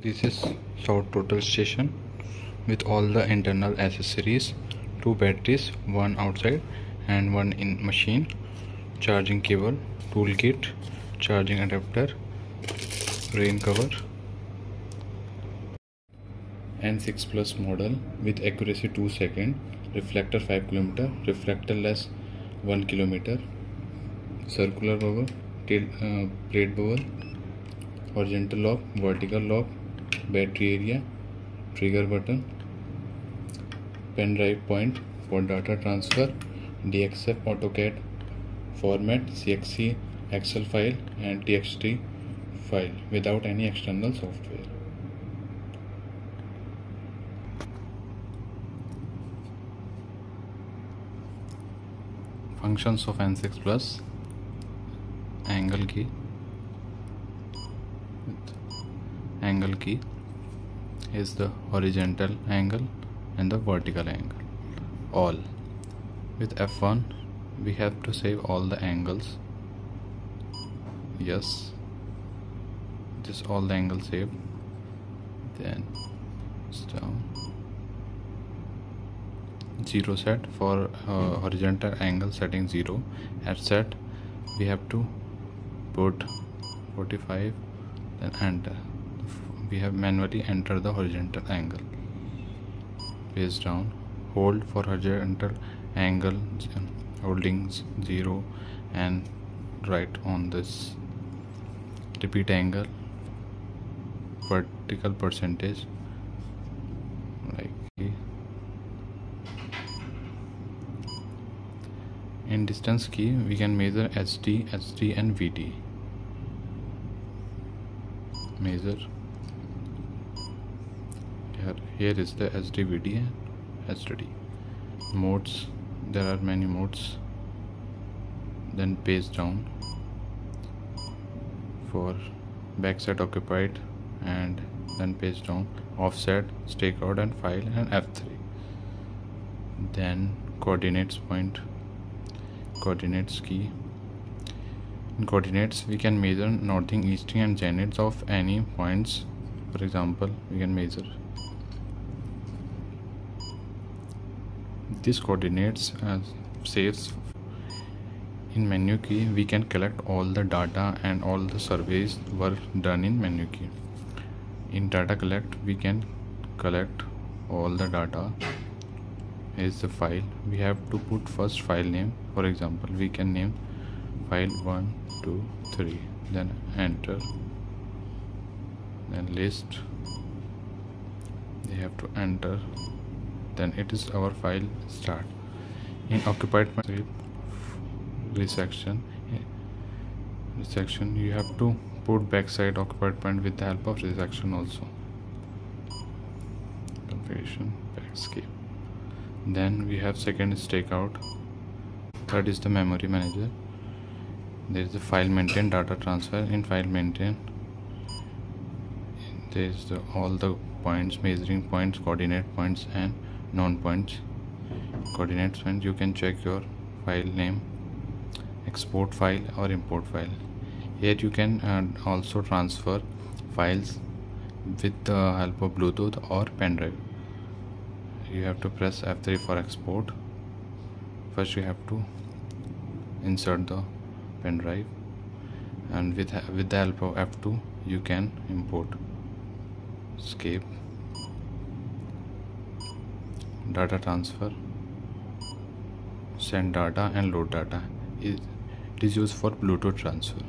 This is South Total Station with all the internal accessories, two batteries, one outside and one in machine, charging cable, toolkit, charging adapter, rain cover. N6 Plus model with accuracy 2 second, reflector 5 km, reflector less 1 km, circular bubble, tail, uh, plate bubble, horizontal lock, vertical lock, battery area trigger button pen drive point for data transfer dxf autocad format cxc excel file and txt file without any external software. Functions of n6 plus angle key angle key is the horizontal angle and the vertical angle. All. With f1 we have to save all the angles. Yes. This all the angles saved. Then zero set for uh, horizontal angle setting zero. At set we have to put 45 then enter we have manually entered the horizontal angle. Face down. Hold for horizontal angle holding 0 and right on this. Repeat angle. Vertical percentage. Like in distance key we can measure SD, SD and VD measure here is the SDVD and modes there are many modes. Then page down for backsight occupied and then page down offset stakeout and file and F3 then coordinates point coordinates key. In coordinates we can measure northing easting and zeniths of any points. For example we can measure these coordinates uh, as saves in menu key we can collect all the data and all the surveys were done in menu key. In data collect we can collect all the data is the file. We have to put first file name. For example we can name file 1 2 3 then enter then list. They have to enter then it is our file start. In occupied point resection. Resection you have to put backsight occupied point with the help of resection also. Configuration backscape. Then we have second stakeout third is the memory manager. There is the file maintain data transfer. In file maintain there is the, all the points measuring points coordinate points and non-points coordinates when you can check your file name export file or import file. Here you can uh, also transfer files with the help of bluetooth or pen drive. You have to press f3 for export. First you have to insert the pen drive and with with the help of f2 you can import escape data transfer send data and load data. It is used for bluetooth transfer.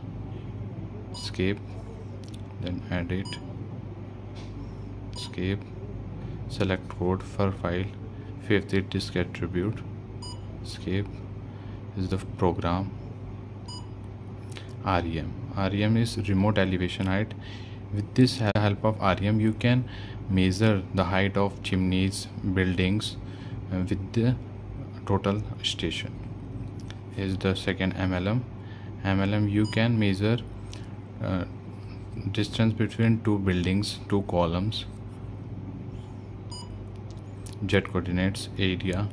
Escape then edit. Escape select code for file fifth disk attribute. Escape is the program. Rem rem is remote elevation height with this help of rem you can measure the height of chimneys buildings uh, with the total station. Is the second mlm mlm you can measure uh, distance between two buildings two columns jet coordinates area.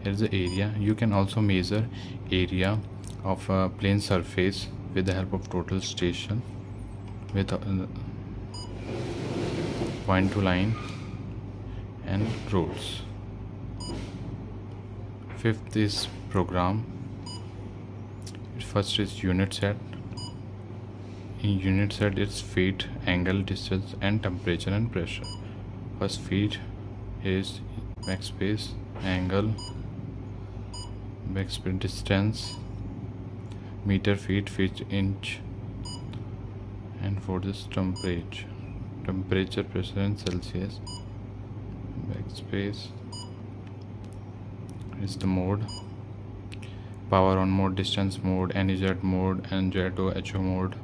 Here's the area. You can also measure area of a plane surface with the help of total station with uh, point to line and rules. Fifth is program. First is unit set. In unit set it's feet angle distance and temperature and pressure. First feet is backspace angle backspace distance meter feet feet inch and for this temperature temperature pressure in celsius backspace is the mode power on mode distance mode NEZ mode and JETO HO mode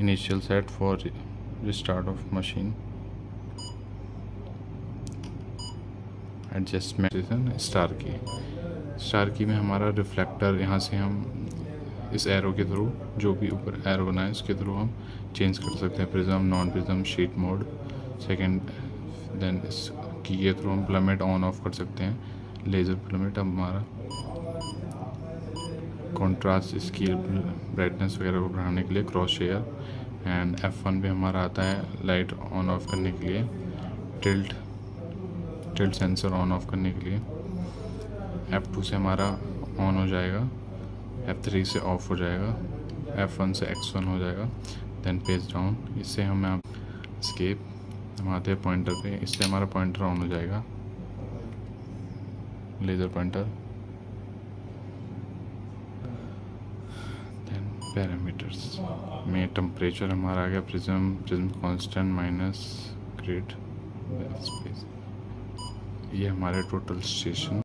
initial set for restart of machine adjustment star की star की में हमारा reflector यहाँ से हम इस arrow के through जो भी ऊपर एरो बना है उसके थ्रू हम चेंज कर सकते हैं. Prism non prism sheet mode second then इस की के थ्रू हम प्लमेट ऑन ऑफ़ कर सकते हैं. लेज़र प्लमेट अब हमारा कॉन्ट्रास्ट इसकी ब्राइटनेस वगैरह को बढ़ाने के लिए crosshair and F one भी हमारा आता है लाइट ऑन ऑफ़ करने के लिए. Tilt tilt sensor on off करने के लिए. एफ़ टू से हमारा ऑन हो जाएगा. एफ़ थ्री से ऑफ़ हो जाएगा। एफ़ वन से एक्स वन हो जाएगा। देन पेज डाउन इससे हम स्केप हम आते हैं पॉइंटर पे। इससे हमारा पॉइंटर ऑन हो जाएगा। लेज़र पॉइंटर देन पैरामीटर्स में टेम्परेचर हमारा आ गया। Prism prism constant minus grade space ये हमारे टोटल स्टेशन